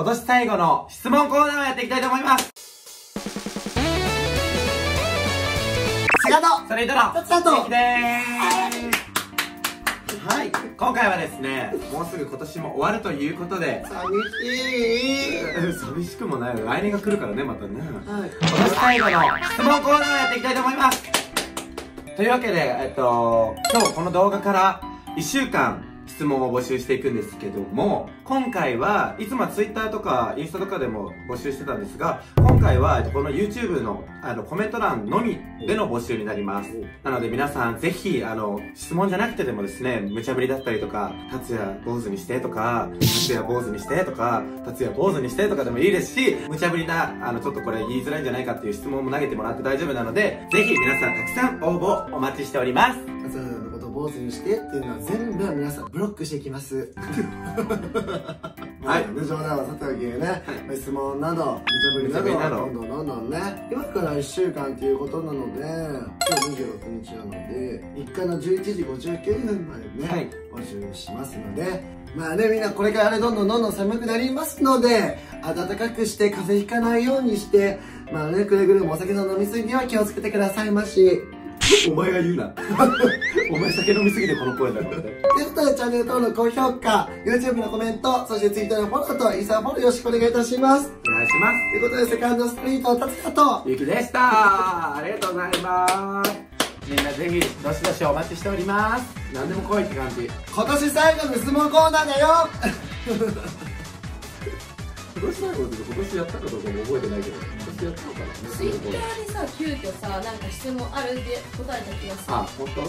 今年最後の質問コーナーをやっていきたいと思います。セカンド。それいたらスタート。関でーす。はい。今回はですねもうすぐ今年も終わるということで。寂しい。寂しくもないよ。来年が来るからねまたね。はい。今年最後の質問コーナーをやっていきたいと思います。というわけで、えっと、今日この動画から1週間質問を募集していくんですけども今回はいつもは Twitter とかインスタとかでも募集してたんですが今回は、えっと、この YouTube のあのコメント欄のみでの募集になります。なので皆さんぜひあの質問じゃなくてでもですね無茶ぶりだったりとか達也坊主にしてとか達也坊主にしてとか達也坊主にしてとかでもいいですし無茶ぶりなあのちょっとこれ言いづらいんじゃないかっていう質問も投げてもらって大丈夫なのでぜひ皆さんたくさん応募お待ちしておりますを坊主にしてっていうのは全部皆さんブロックしていきます。はい。ね冗談はさておきね、質問など無茶ぶりなどど。どんどんどんどんね。今から1週間っていうことなので今日26日なので1回の11時59分までね、はい。募集しますので。まあねみんなこれからねどんどんどんどん寒くなりますので暖かくして風邪ひかないようにしてまあねくれぐれもお酒の飲みすぎは気をつけてくださいましお前が言うなお前酒飲みすぎてこの声だろってということでチャンネル登録高評価 YouTube のコメントそして Twitter のフォローとインスタフォローよろしくお願いいたします。お願いします。ということでセカンドストリート達也と。ゆきでした。ありがとうございますみんなぜひどしどしお待ちしております。何でも来いって感じ。今年最後の質問コーナーだよ。今年最後で今年やったかどうかも覚えてないけど今年やったのかな。ツイッターでさ、急遽さ、なんか質問あるで答えた気がする。あ本当？